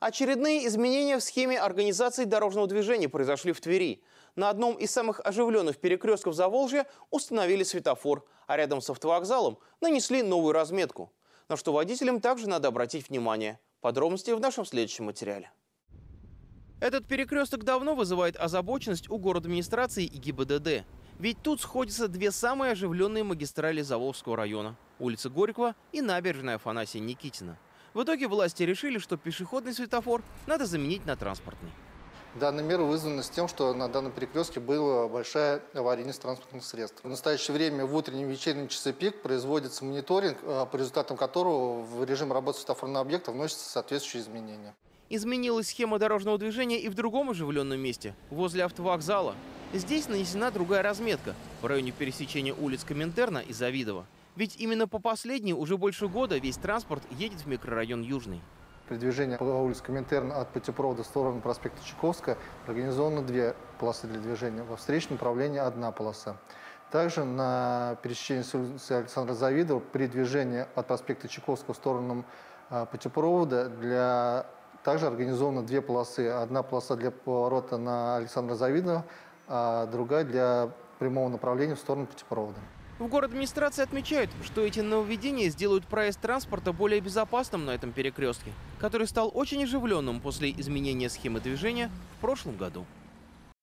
Очередные изменения в схеме организации дорожного движения произошли в Твери. На одном из самых оживленных перекрестков Заволжья установили светофор, а рядом с автовокзалом нанесли новую разметку. На что водителям также надо обратить внимание. Подробности в нашем следующем материале. Этот перекресток давно вызывает озабоченность у город администрации и ГИБДД. Ведь тут сходятся две самые оживленные магистрали Заволжского района – улица Горького и набережная Афанасия Никитина. В итоге власти решили, что пешеходный светофор надо заменить на транспортный. Данная мера вызвана с тем, что на данном перекрестке была большая аварийность транспортных средств. В настоящее время в утренние и вечерние часы пик производится мониторинг, э, по результатам которого в режим работы светофорного объекта вносятся соответствующие изменения. Изменилась схема дорожного движения и в другом оживленном месте, возле автовокзала. Здесь нанесена другая разметка в районе пересечения улиц Коминтерна и Завидова. Ведь именно по последней уже больше года весь транспорт едет в микрорайон Южный. При движении по улице Коминтерн от путепровода в сторону проспекта Чайковского организовано две полосы для движения. Во встречном направлении одна полоса. Также на пересечении с улицы Александра Завидова при движении от проспекта Чайковского в сторону а, путепровода для также организовано две полосы. Одна полоса для поворота на Александра Завидова, а другая для прямого направления в сторону путепровода. В город администрации отмечают, что эти нововведения сделают проезд транспорта более безопасным на этом перекрестке, который стал очень оживленным после изменения схемы движения в прошлом году.